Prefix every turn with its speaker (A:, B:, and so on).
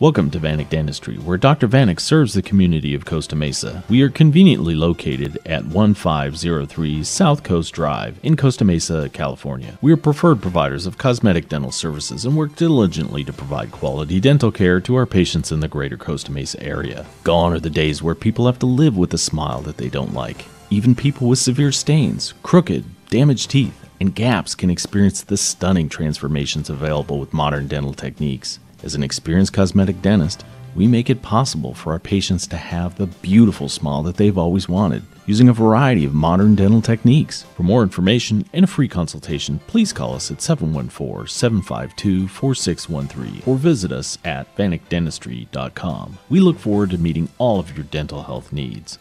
A: Welcome to Vanek Dentistry, where Dr. Vanek serves the community of Costa Mesa. We are conveniently located at 1503 South Coast Drive in Costa Mesa, California. We are preferred providers of cosmetic dental services and work diligently to provide quality dental care to our patients in the greater Costa Mesa area. Gone are the days where people have to live with a smile that they don't like. Even people with severe stains, crooked, damaged teeth, and gaps can experience the stunning transformations available with modern dental techniques. As an experienced cosmetic dentist, we make it possible for our patients to have the beautiful smile that they've always wanted using a variety of modern dental techniques. For more information and a free consultation, please call us at 714 752 4613 or visit us at vanekdentistry.com. We look forward to meeting all of your dental health needs.